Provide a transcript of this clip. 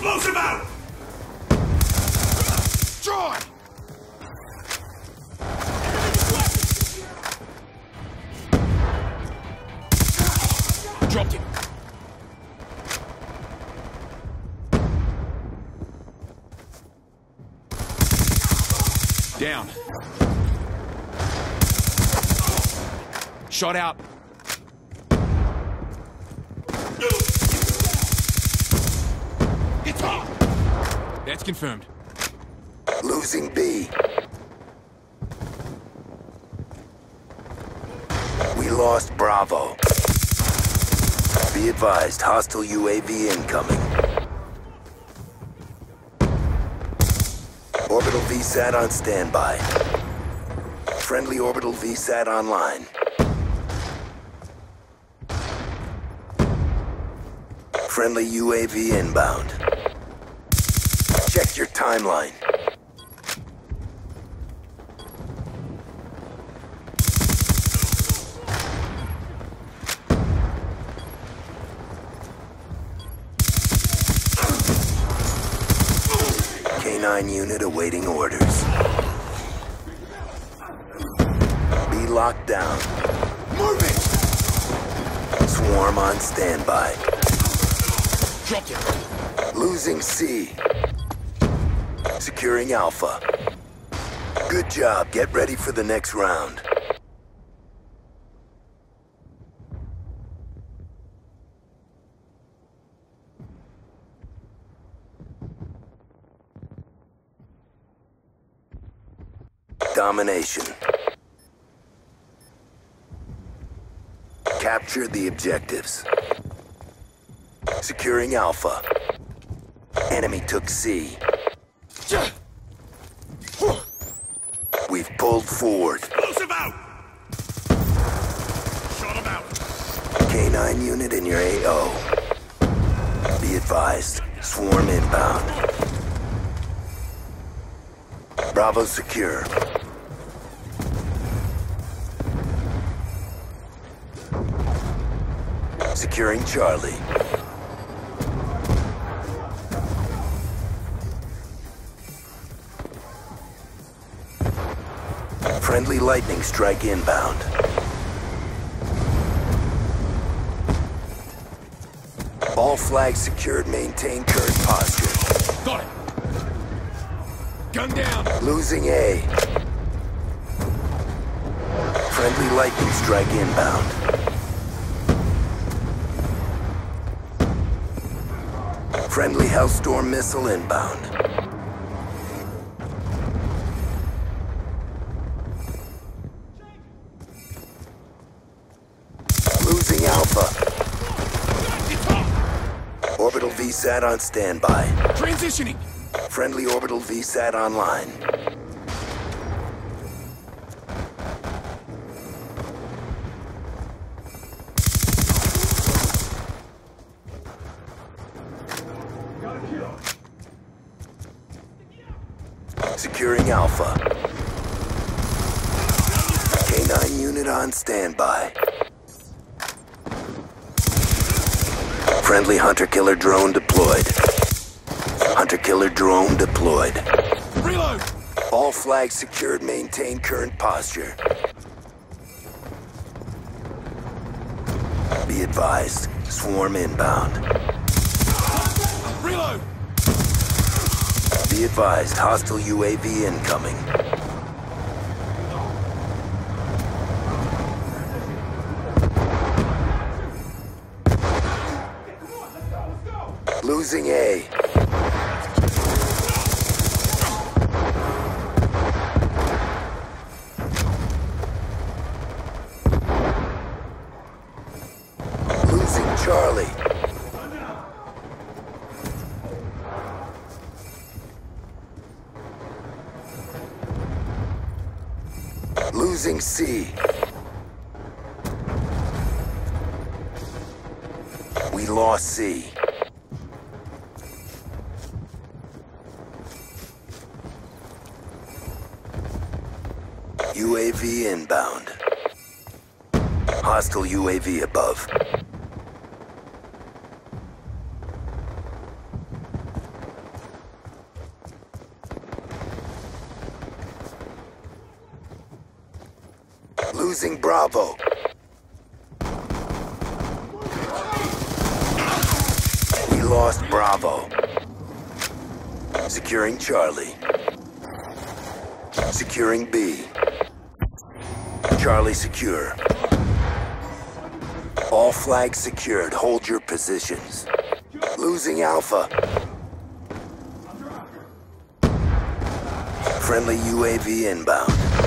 Explosive out! Troy! Dropped him. Down. Shot out. That's confirmed. Losing B. We lost Bravo. Be advised, hostile UAV incoming. Orbital VSAT on standby. Friendly orbital VSAT online. Friendly UAV inbound. Check your timeline. K-9 unit awaiting orders. Be locked down. Moving! Swarm on standby. Losing C. Securing Alpha. Good job. Get ready for the next round. Domination. Capture the objectives. Securing Alpha. Enemy took C. We've pulled forward. Explosive out! Shot him out! K-9 unit in your AO. Be advised, swarm inbound. Bravo secure. Securing Charlie. Friendly lightning strike inbound. All flags secured. Maintain current posture. Got it. Gun down. Losing A. Friendly lightning strike inbound. Friendly Hellstorm missile inbound. Orbital VSAT on standby. Transitioning. Friendly orbital VSAT online. Securing Alpha. K-9 unit on standby. Friendly hunter-killer drone deployed. Hunter-killer drone deployed. Reload. All flags secured. Maintain current posture. Be advised. Swarm inbound. Reload. Be advised. Hostile UAV incoming. Losing A. Losing Charlie. Losing C. We lost C. UAV inbound. Hostile UAV above. Losing Bravo. We lost Bravo. Securing Charlie. Securing B. Charlie secure. All flags secured. Hold your positions. Losing Alpha. Friendly UAV inbound.